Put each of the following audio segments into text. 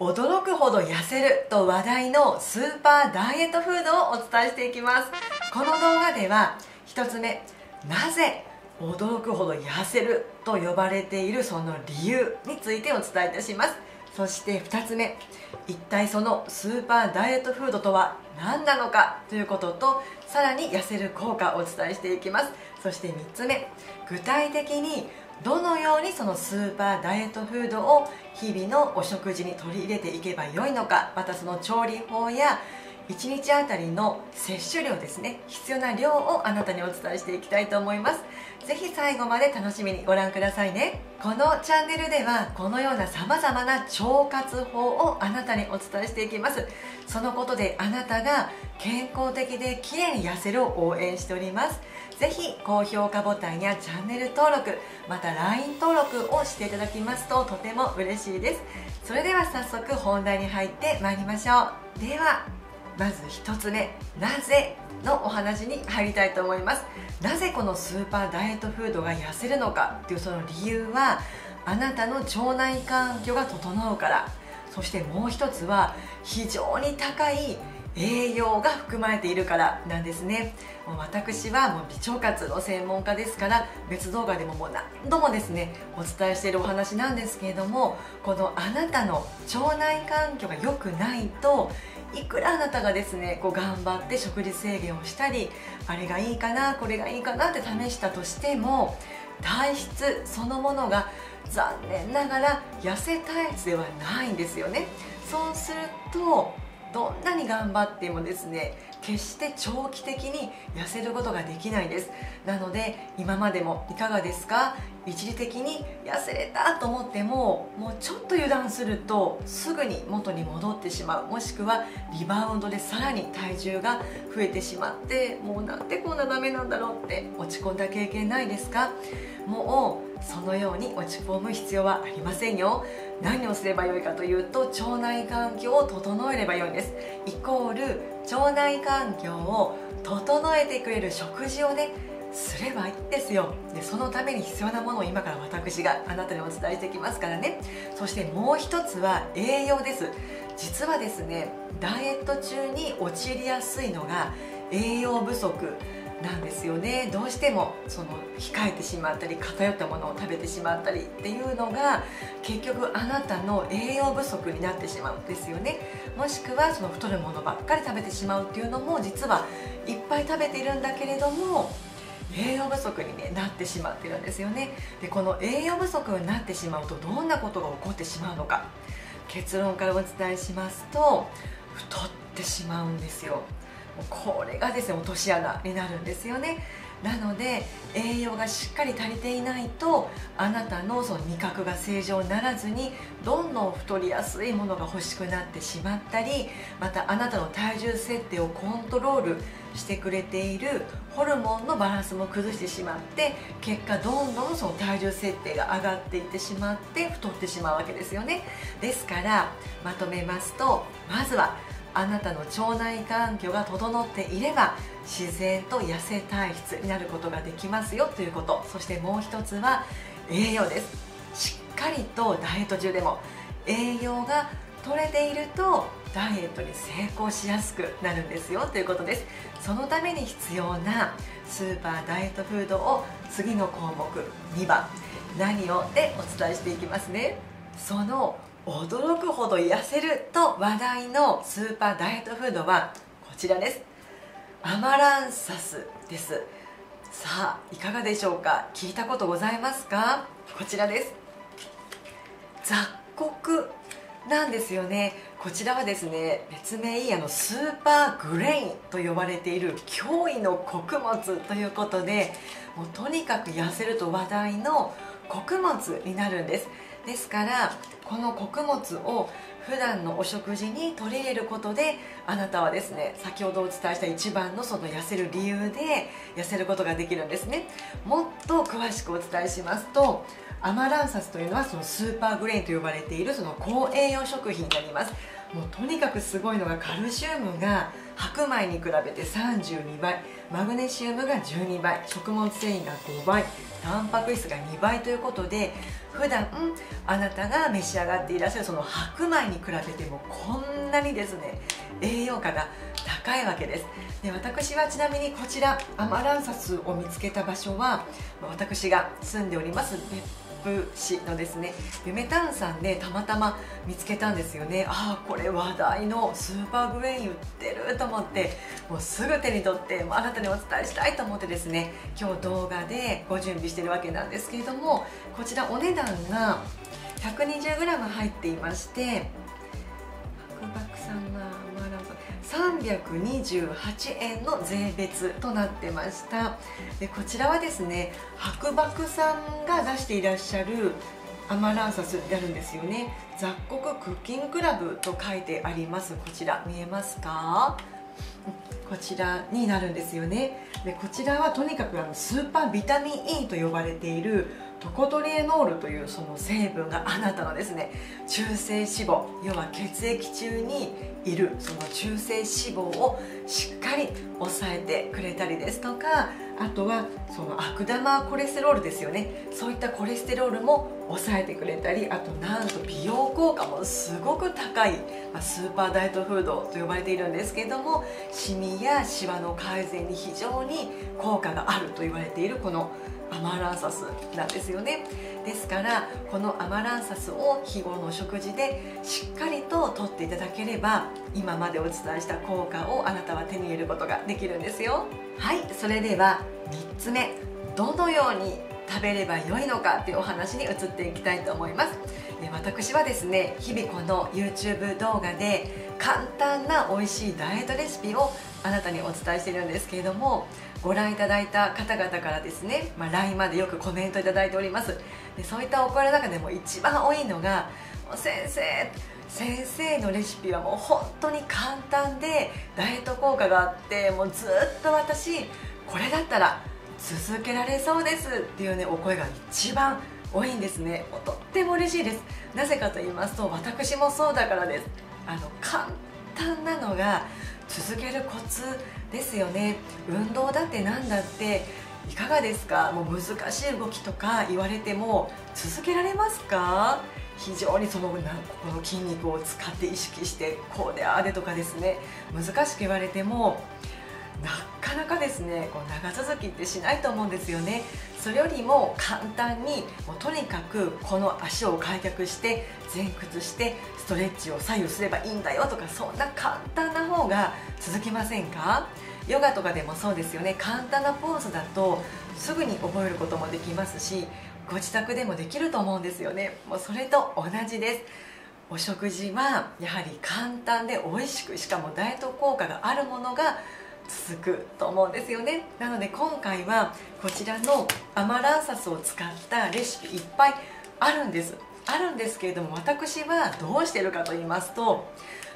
驚くほど痩せると話題のスーパーダイエットフードをお伝えしていきます。この動画では1つ目なぜ驚くほど痩せると呼ばれているその理由についてお伝えいたします。そして2つ目一体そのスーパーダイエットフードとは何なのかということとさらに痩せる効果をお伝えしていきます。そして3つ目具体的にどのようにそのスーパーダイエットフードを日々のお食事に取り入れていけばよいのかまたその調理法や1日あたりの摂取量ですね必要な量をあなたにお伝えしていきたいと思います。ぜひ最後まで楽しみにご覧くださいね。このチャンネルではこのようなさまざまな腸活法をあなたにお伝えしていきます。そのことであなたが健康的で綺麗に痩せるを応援しております。ぜひ高評価ボタンやチャンネル登録また LINE 登録をしていただきますととても嬉しいです。それでは早速本題に入ってまいりましょう。ではまず1つ目なぜのお話に入りたいと思います。なぜこのスーパーダイエットフードが痩せるのかっていうその理由はあなたの腸内環境が整うから。そしてもう一つは非常に高い栄養が含まれているからなんですね。もう私はもう微腸活の専門家ですから別動画でももう何度もですねお伝えしているお話なんですけれどもこのあなたの腸内環境が良くないといくらあなたがですねこう頑張って食事制限をしたりあれがいいかなこれがいいかなって試したとしても体質そのものが残念ながら痩せ体質ではないんですよね。そうするとどんなに頑張ってもですね決して長期的に痩せることができないです。なので今までもいかがですか？一時的に痩せれたと思ってももうちょっと油断するとすぐに元に戻ってしまう。もしくはリバウンドでさらに体重が増えてしまってもうなんでこんなダメなんだろうって落ち込んだ経験ないですか？もうそのように落ち込む必要はありませんよ。何をすればよいかというと腸内環境を整えればよいんです。イコール腸内環境を整えてくれる食事をねすればいいですよ。でそのために必要なものを今から私があなたにお伝えしていきますからね。そしてもう一つは栄養です。実はですねダイエット中に陥りやすいのが栄養不足なんですよね。どうしてもその控えてしまったり偏ったものを食べてしまったりっていうのが結局あなたの栄養不足になってしまうんですよね。もしくはその太るものばっかり食べてしまうっていうのも実はいっぱい食べているんだけれども栄養不足に、ね、なってしまってるんですよね。でこの栄養不足になってしまうとどんなことが起こってしまうのか。結論からお伝えしますと太ってしまうんですよ。これがですね落とし穴になるんですよね。なので栄養がしっかり足りていないとあなたのその味覚が正常にならずにどんどん太りやすいものが欲しくなってしまったりまたあなたの体重設定をコントロールしてくれているホルモンのバランスも崩してしまって結果どんどんその体重設定が上がっていってしまって太ってしまうわけですよね。ですからまとめますとまずはあなたの腸内環境が整っていれば自然と痩せ体質になることができますよということ。そしてもう一つは栄養です。しっかりとダイエット中でも栄養が取れているとダイエットに成功しやすくなるんですよということです。そのために必要なスーパーダイエットフードを次の項目2番何を？でお伝えしていきますね。その驚くほど痩せると話題のスーパーダイエットフードはこちらです。アマランサスです。さあいかがでしょうか？聞いたことございますか？こちらです。雑穀なんですよね。こちらはですね別名いいあのスーパーグレインと呼ばれている驚異の穀物ということでもうとにかく痩せると話題の穀物になるんです。ですからこの穀物を普段のお食事に取り入れることであなたはですね先ほどお伝えした一番のその痩せる理由で痩せることができるんですね。もっと詳しくお伝えしますとアマランサスというのはそのスーパーグレインと呼ばれているその高栄養食品になります。もうとにかくすごいのがカルシウムが白米に比べて32倍。マグネシウムが12倍食物繊維が5倍タンパク質が2倍ということで普段あなたが召し上がっていらっしゃるその白米に比べてもこんなにですね栄養価が高いわけです。で私はちなみにこちらアマランサスを見つけた場所は私が住んでおります別府市のですね夢タウンさんでたまたま見つけたんですよね。ああこれ話題のスーパーグレイン売ってると思ってもうすぐ手に取ってもうあなたにお伝えしたいと思ってですね今日動画でご準備してるわけなんですけれどもこちらお値段が 120g 入っていまして白漠さんが328円の税別となってました。でこちらはですね白漠さんが出していらっしゃるアマランサスであるんですよね。雑穀クッキングクラブと書いてあります。こちら見えますか？こちらになるんですよね。でこちらはとにかくあのスーパービタミン E と呼ばれているトコトリエノールというその成分があなたのですね中性脂肪要は血液中にいるその中性脂肪をしっかり抑えてくれたりですとかあとはその悪玉コレステロールですよね。そういったコレステロールも抑えてくれたりあとなんと美容効果もすごく高い、ま、スーパーダイエットフードと呼ばれているんですけれどもシミやシワの改善に非常に効果があると言われているこのアマランサスなんですよね。ですからこのアマランサスを日頃の食事でしっかりととっていただければ今までお伝えした効果をあなたは手に入れることができるんですよ。はいそれでは3つ目どのように食べればよいのかというお話に移っていきたいと思います。私はですね日々この YouTube 動画で簡単な美味しいダイエットレシピをあなたにお伝えしているんですけれどもご覧いただいた方々からですね、まあ、LINE までよくコメントいただいております。でそういったお声の中でも一番多いのが「先生先生のレシピはもう本当に簡単でダイエット効果があってもうずっと私これだったら続けられそうですっていうねお声が一番多いんですね。もうとっても嬉しいです。なぜかと言いますと私もそうだからです。あの簡単なのが続けるコツですよね。運動だって何だっていかがですか？もう難しい動きとか言われても続けられますか？非常にそのここの筋肉を使って意識してこうでああでとかですね。難しく言われてもなかなかですねこう長続きってしないと思うんですよね。それよりも簡単にもうとにかくこの足を開脚して前屈してストレッチを左右すればいいんだよとかそんな簡単な方が続きませんか？ヨガとかでもそうですよね。簡単なポーズだとすぐに覚えることもできますしご自宅でもできると思うんですよね。もうそれと同じです。お食事はやはり簡単で美味しくしかもダイエット効果があるものが続くと思うんですよね。なので今回はこちらのアマランサスを使ったレシピいっぱいあるんです。あるんですけれども私はどうしてるかと言いますと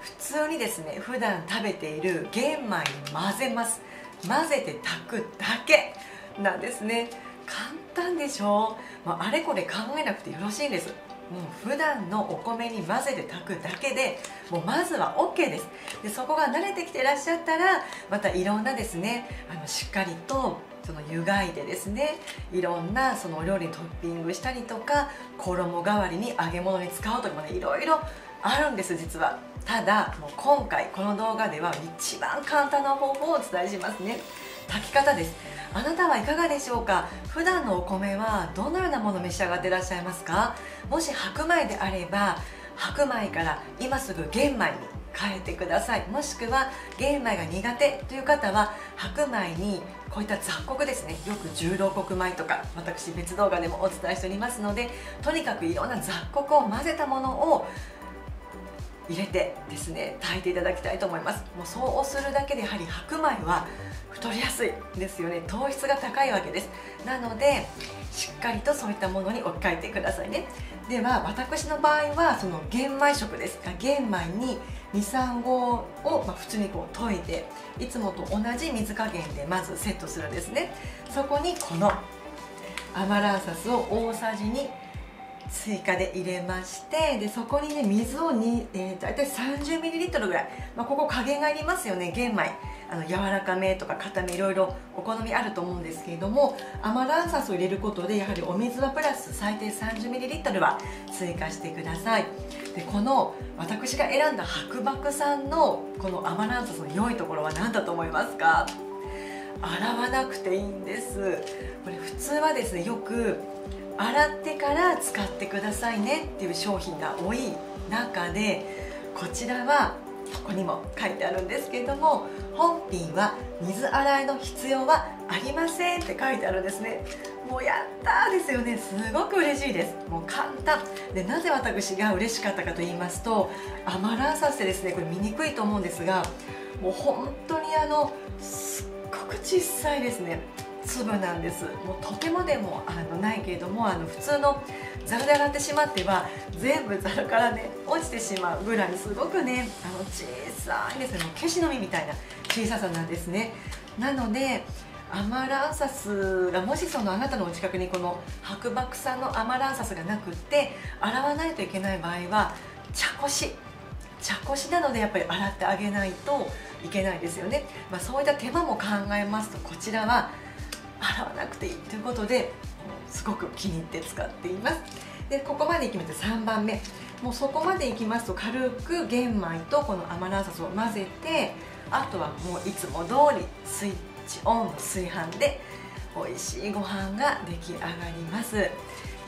普通にですね普段食べている玄米に混ぜます。混ぜて炊くだけなんですね。簡単でしょ？う、ま、あれこれ考えなくてよろしいんです。もう普段のお米に混ぜて炊くだけでもうまずは OK です。でそこが慣れてきていらっしゃったらまたいろんなですねあのしっかりとその湯がいてですねいろんなそのお料理にトッピングしたりとか衣代わりに揚げ物に使うとかもねいろいろあるんです実は。ただもう今回この動画では一番簡単な方法をお伝えしますね。炊き方です。あなたはいかがでしょうか？普段のお米はどのようなものを召し上がっていらっしゃいますか？もし白米であれば白米から今すぐ玄米に変えてください。もしくは玄米が苦手という方は白米にこういった雑穀ですね。よく十郎穀米とか私別動画でもお伝えしておりますのでとにかくいろんな雑穀を混ぜたものを入れてですね炊いていただきたいと思います。もうそうするだけでやはり白米は太りやすいですよね。糖質が高いわけです。なのでしっかりとそういったものに置き換えてくださいね。では私の場合はその玄米食です。が玄米に23合を、ま普通にこう溶いていつもと同じ水加減でまずセットするんですね。そこにこのアマランサスを大さじに追加で入れましてでそこにね水をに、えー、大体 30ml ぐらい、まあ、ここ加減がいりますよね。玄米。あの柔らかめとか固めいろいろお好みあると思うんですけれどもアマランサスを入れることでやはりお水はプラス最低 30ml は追加してください。でこの私が選んだ白麦産のこのアマランサスの良いところは何だと思いますか？洗わなくていいんです。これ普通はですねよく洗ってから使ってくださいねっていう商品が多い中でこちらはここにも書いてあるんですけれども本品は水洗いの必要はありませんって書いてあるんですね。もうやったーですよね。すごく嬉しいです。もう簡単でなぜ私が嬉しかったかと言いますとアマランサスってですねこれ見にくいと思うんですがもう本当にあのすっごく小さいですね。粒なんです。もうとてもでもあのないけれどもあの普通のざるで洗ってしまっては全部ざるからね落ちてしまうぐらいすごくねあの小さいですねもう消しの実みたいな小ささなんですね。なのでアマランサスがもしそのあなたのお近くにこの白麦産のアマランサスがなくって洗わないといけない場合は茶こし。茶こしなのでやっぱり洗ってあげないといけないですよね、まあ、そういった手間も考えますとこちらは洗わなくていいということですごく気に入って使っています。でここまでいきまして3番目。もうそこまでいきますと軽く玄米とこのアマランサスを混ぜてあとはもういつも通りスイッチオンの炊飯で美味しいご飯が出来上がります。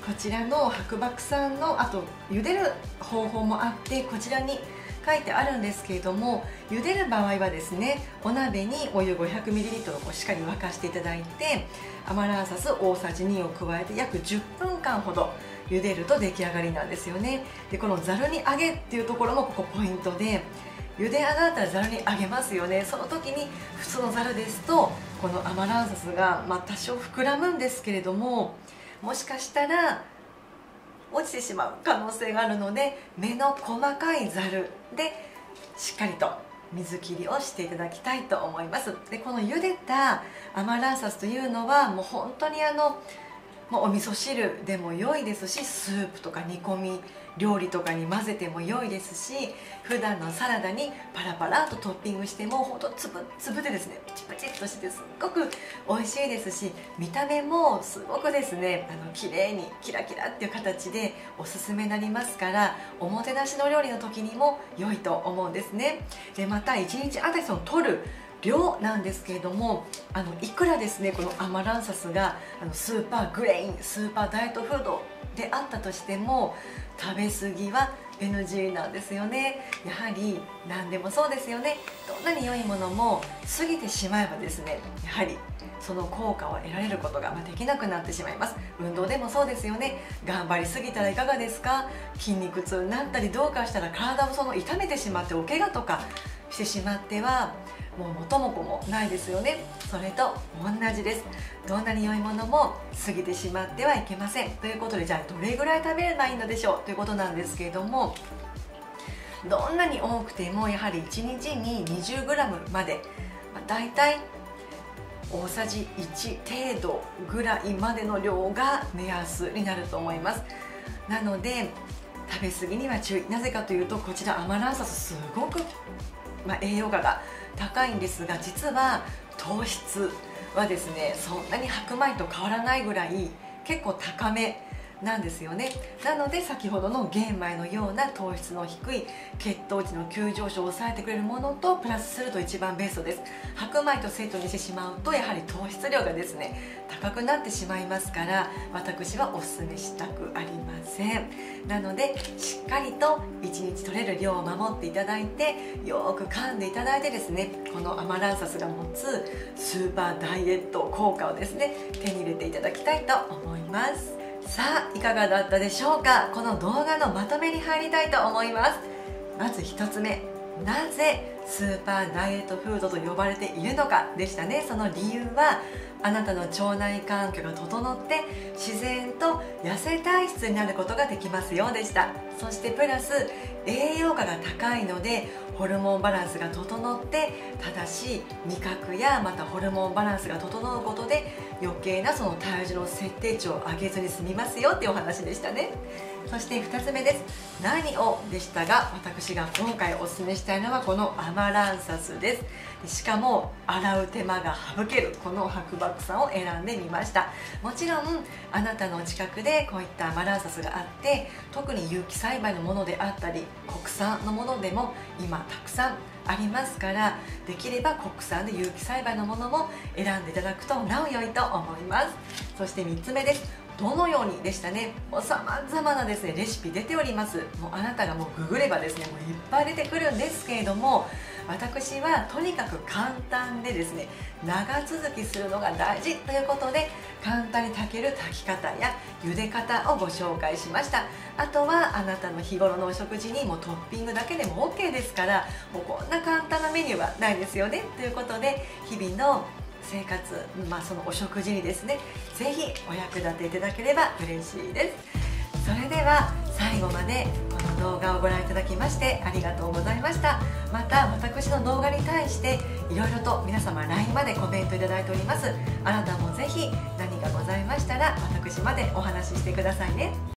こちらの白麦産のあと茹でる方法もあってこちらに書いてあるんですけれども茹でる場合はですねお鍋にお湯 500ml をしっかり沸かしていただいてアマランサス大さじ2を加えて約10分間ほど茹でると出来上がりなんですよね。でこのざるに揚げっていうところもここポイントで茹で上がったらざるに揚げますよね。その時に普通のざるですとこのアマランサスが、まあ、多少膨らむんですけれどももしかしたら落ちてしまう可能性があるので目の細かいざるでしっかりと水切りをしていただきたいと思います。でこの茹でたアマランサスというのはもう本当にあのもうお味噌汁でも良いですしスープとか煮込み料理とかに混ぜても良いですし普段のサラダにパラパラとトッピングしてもほんとつぶつぶでですねプチプチっとしてすっごく美味しいですし見た目もすごくですねあの綺麗にキラキラっていう形でおすすめになりますからおもてなしの料理の時にも良いと思うんですね。でまた1日あたりその取る量なんですけれどもあのいくらですねこのアマランサスがあのスーパーグレインスーパーダイエットフードであったとしても食べ過ぎは NG なんですよね。やはり何でもそうですよね。どんなに良いものも過ぎてしまえばですねやはりその効果を得られることができなくなってしまいます。運動でもそうですよね。頑張りすぎたらいかがですか？筋肉痛になったりどうかしたら体をその痛めてしまってお怪我とかしてしまってはもう元も子もないですよね。それと同じです。どんなに良いものも過ぎてしまってはいけません。ということでじゃあどれぐらい食べればいいのでしょう。ということなんですけれどもどんなに多くてもやはり1日に 20g まで、まあ、大体大さじ1程度ぐらいまでの量が目安になると思います。なので食べ過ぎには注意。なぜかというとこちらアマランサスすごく、まあ、栄養価が高いんですが実は糖質はですねそんなに白米と変わらないぐらい結構高めなんですよね。なので先ほどの玄米のような糖質の低い血糖値の急上昇を抑えてくれるものとプラスすると一番ベストです。白米とセットにしてしまうとやはり糖質量がですね高くなってしまいますから私はおすすめしたくありません。なのでしっかりと1日取れる量を守っていただいてよく噛んでいただいてですねこのアマランサスが持つスーパーダイエット効果をですね手に入れていただきたいと思います。さあいかがだったでしょうか？この動画のまとめに入りたいと思います。まず1つ目。なぜスーパーダイエットフードと呼ばれているのかでしたね。その理由はあなたの腸内環境が整って自然と痩せ体質になることができますようでした。そしてプラス栄養価が高いのでホルモンバランスが整って正しい味覚やまたホルモンバランスが整うことで余計なその体重の設定値を上げずに済みますよっていうお話でしたね。そして2つ目です。何をでしたが私が今回おすすめしたいのはこのアマランサスです。しかも洗う手間が省ける。この白麦さんを選んでみました。もちろんあなたの近くでこういったアマランサスがあって特に有機栽培のものであったり国産のものでも今たくさんありますからできれば国産で有機栽培のものも選んでいただくとなお良いと思います。そして3つ目です。どのようにでしたね。もうさまざまなですねレシピ出ております。もうあなたがもうググればですねもういっぱい出てくるんですけれども私はとにかく簡単でですね長続きするのが大事ということで簡単に炊ける炊き方や茹で方をご紹介しました。あとはあなたの日頃のお食事にもトッピングだけでも OK ですからもうこんな簡単なメニューはないですよね。ということで日々の生活、まあ、そのお食事にですねぜひお役立ていただければ嬉しいです。それでは最後までこの動画をご覧いただきましてありがとうございました。また私の動画に対していろいろと皆様 LINE までコメントいただいております。あなたもぜひ何かございましたら私までお話ししてくださいね。